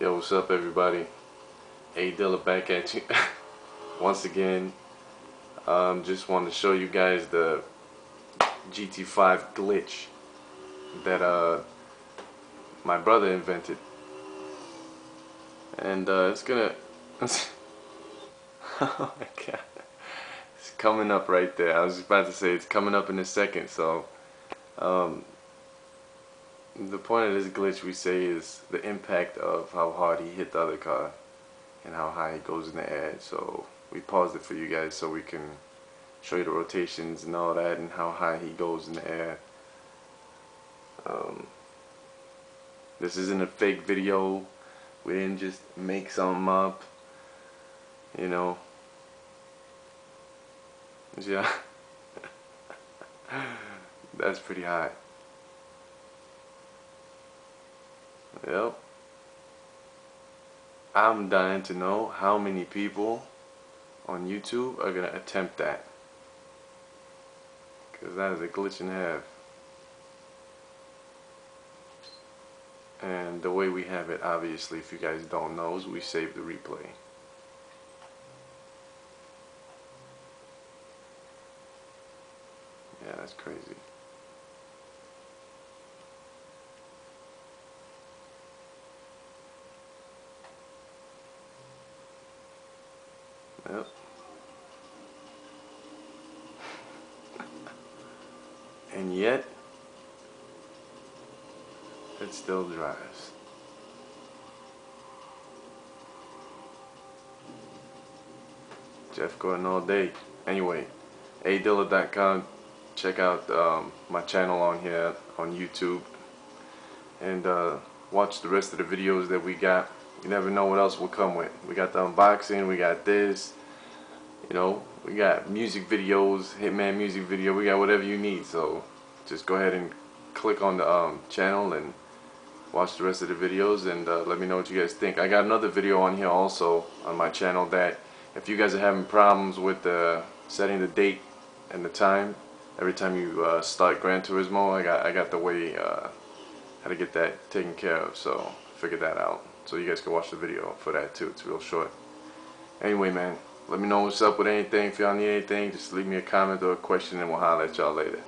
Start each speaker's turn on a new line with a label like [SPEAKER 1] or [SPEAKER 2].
[SPEAKER 1] Yo, what's up everybody? A Dilla back at you once again. Um, just wanted to show you guys the GT5 glitch that uh, my brother invented. And uh, it's gonna... oh my god. It's coming up right there. I was about to say it's coming up in a second, so... Um, the point of this glitch we say is the impact of how hard he hit the other car and how high he goes in the air. So we paused it for you guys so we can show you the rotations and all that and how high he goes in the air. Um, this isn't a fake video. We didn't just make something up you know? Yeah. That's pretty high Yep. I'm dying to know how many people on YouTube are going to attempt that. Because that is a glitch in half. And the way we have it, obviously, if you guys don't know, is we save the replay. Yeah, that's crazy. Yep. and yet, it still drives. Jeff Gordon all day. Anyway, adilla.com. Check out um, my channel on here on YouTube. And uh, watch the rest of the videos that we got. You never know what else will come with. We got the unboxing, we got this, you know, we got music videos, Hitman music video, we got whatever you need. So just go ahead and click on the um, channel and watch the rest of the videos and uh, let me know what you guys think. I got another video on here also on my channel that if you guys are having problems with uh, setting the date and the time every time you uh, start Gran Turismo, I got I got the way uh, how to get that taken care of. So figure that out. So you guys can watch the video for that too. It's real short. Anyway man let me know what's up with anything. If y'all need anything just leave me a comment or a question and we'll holler at y'all later